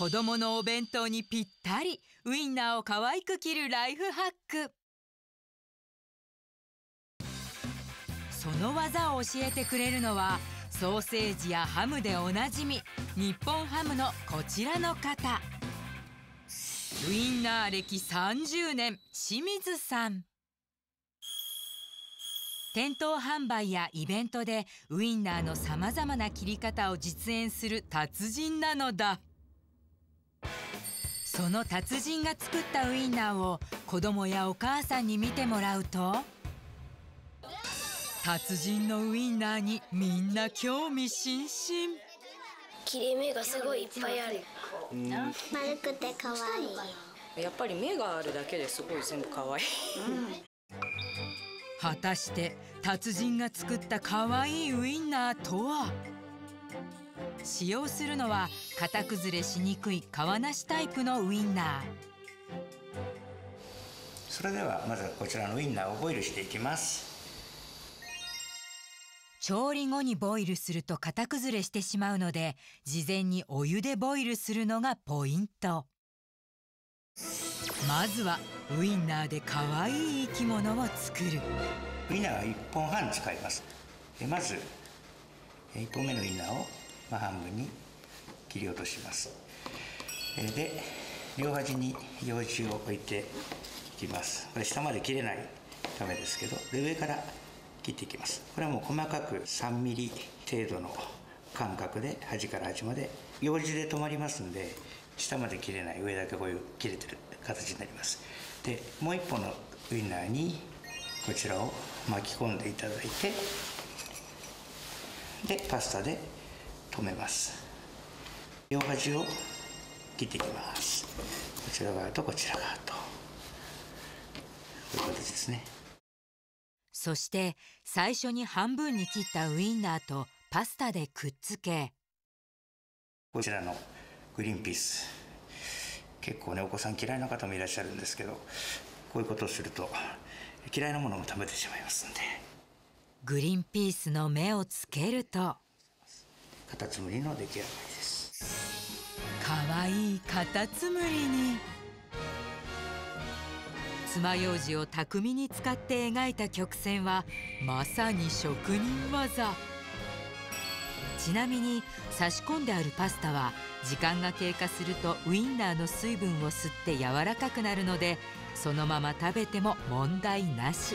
子供のお弁当にぴったりウインナーを可愛く切るライフハック。その技を教えてくれるのはソーセージやハムでおなじみ日本ハムのこちらの方。ウインナー歴30年清水さん。店頭販売やイベントでウインナーのさまざまな切り方を実演する達人なのだ。その達人が作ったウインナーを子供やお母さんに見てもらうと達人のウインナーにみんな興味津々。切れ目がすごいいっぱいある。丸くて可愛いやっぱり目があるだけですごい全部可愛い、果たして達人が作った可愛いウインナーとは？使用するのは型崩れしにくい皮なしタイプのウインナー。それではまずこちらのウインナーをボイルしていきます。調理後にボイルすると型崩れしてしまうので事前にお湯でボイルするのがポイント。まずはウインナーで可愛い生き物を作る。ウインナーは1本半使います。まず1本目のウインナーを真半分に切り落とします。で両端に用紙を置いていきます。これ下まで切れないためですけどで上から切っていきます。これはもう細かく3ミリ程度の間隔で端から端まで用紙で止まりますんで下まで切れない上だけこういう切れてる形になります。でもう一本のウインナーにこちらを巻き込んでいただいてでパスタで止めます。両端を切っていきます。こちら側とこちら側と。こういう形ですね。そして最初に半分に切ったウインナーとパスタでくっつけ。こちらのグリーンピース。結構ねお子さん嫌いな方もいらっしゃるんですけどこういうことをすると嫌いなものも食べてしまいますんで。グリーンピースの目をつけるとカタツムリの出来上がりです。かわいいカタツムリに。爪楊枝を巧みに使って描いた曲線はまさに職人技。ちなみに差し込んであるパスタは時間が経過するとウインナーの水分を吸って柔らかくなるのでそのまま食べても問題なし。